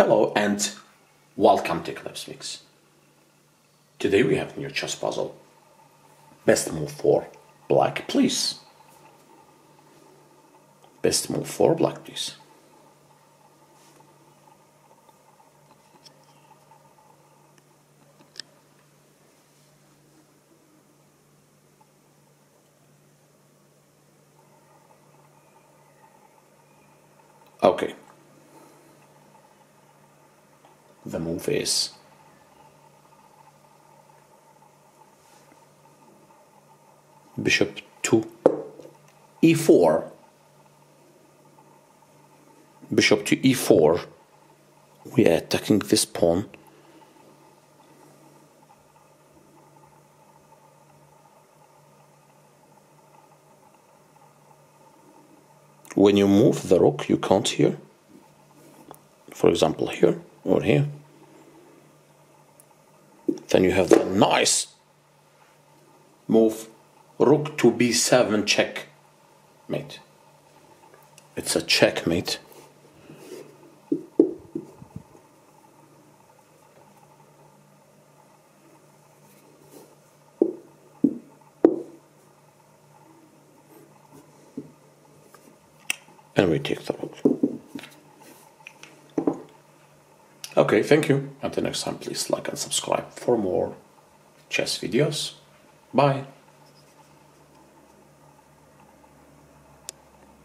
Hello and welcome to Clips Mix. Today we have a new chess puzzle. Best move for black, please. Best move for black, please. Okay. The move is bishop to e4 bishop to e4 we are attacking this pawn. When you move the rook you can't here for example here or here then you have the nice move rook to b7 check mate it's a checkmate. And we take the rook okay thank you. Until next time please like and subscribe for more chess videos. Bye